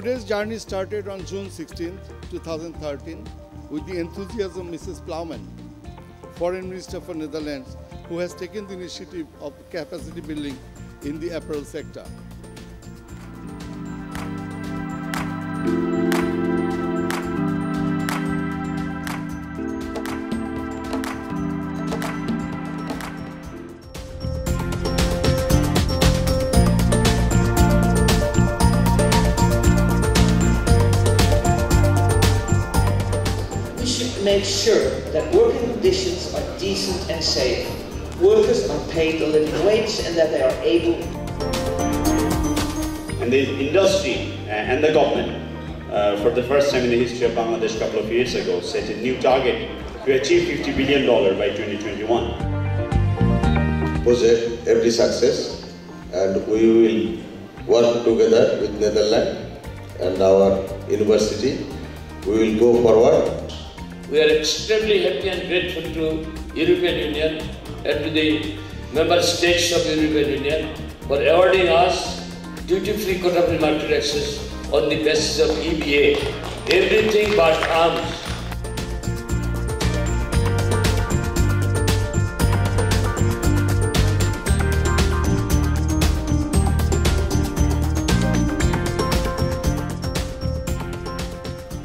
Today's journey started on June 16, 2013, with the enthusiasm of Mrs. Ploumen, Foreign Minister for Netherlands, who has taken the initiative of capacity building in the apparel sector. Make sure that working conditions are decent and safe. Workers are paid a living wage and that they are able And the industry uh, and the government, uh, for the first time in the history of Bangladesh a couple of years ago, set a new target to achieve $50 billion by 2021. project every success and we will work together with Netherlands and our university. We will go forward We are extremely happy and grateful to European Union and to the member states of European Union for awarding us duty-free quota-free access on the basis of EBA. Everything but arms.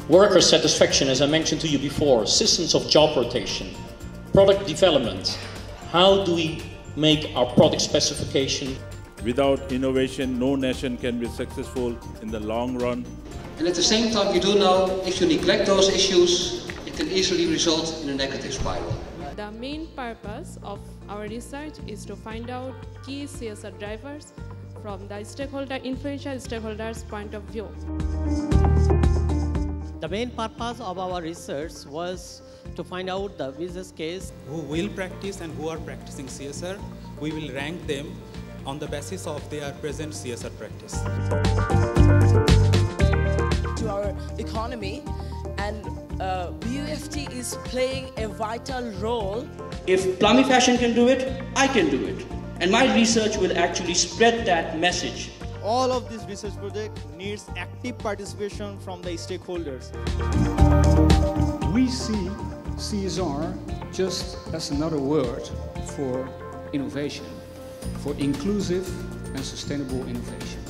Worker satisfaction, as I mentioned to you before, systems of job rotation, product development. How do we make our product specification? Without innovation, no nation can be successful in the long run. And at the same time, you do know if you neglect those issues, it can easily result in a negative spiral. The main purpose of our research is to find out key CSR drivers from the stakeholder influential stakeholders' point of view. The main purpose of our research was to find out the business case. who will practice and who are practicing CSR. We will rank them on the basis of their present CSR practice. to our economy and uh, BUFT is playing a vital role. If Plummy Fashion can do it, I can do it. And my research will actually spread that message. All of this research project needs active participation from the stakeholders. We see CSR just as another word for innovation, for inclusive and sustainable innovation.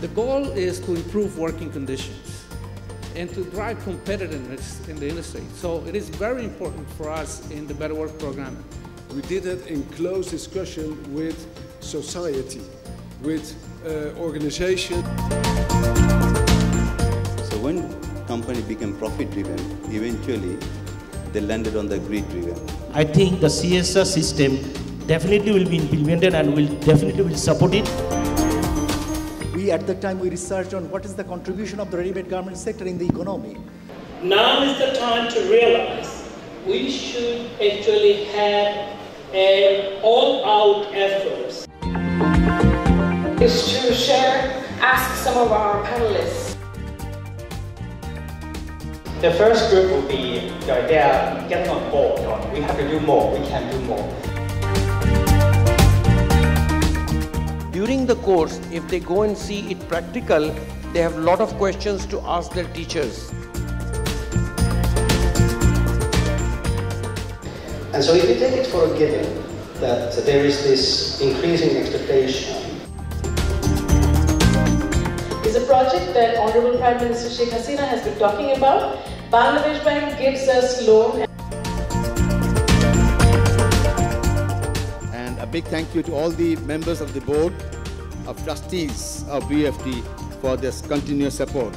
The goal is to improve working conditions and to drive competitiveness in the industry. So it is very important for us in the Better Work program. We did it in close discussion with society, with uh, organization. So when company became profit driven, eventually they landed on the greed driven. I think the CSR system definitely will be implemented and will definitely will support it. We at the time we researched on what is the contribution of the ready-made garment sector in the economy. Now is the time to realize we should actually have an all-out effort. Is to share, ask some of our panelists. The first group will be the idea getting on board on we have to do more, we can do more. During the course, if they go and see it practical, they have a lot of questions to ask their teachers. And so if you take it for a given that there is this increasing expectation project that Honorable Prime Minister Sheikh Hasina has been talking about, Bangladesh Bank gives us loan. And a big thank you to all the members of the board of trustees of BFT for this continuous support.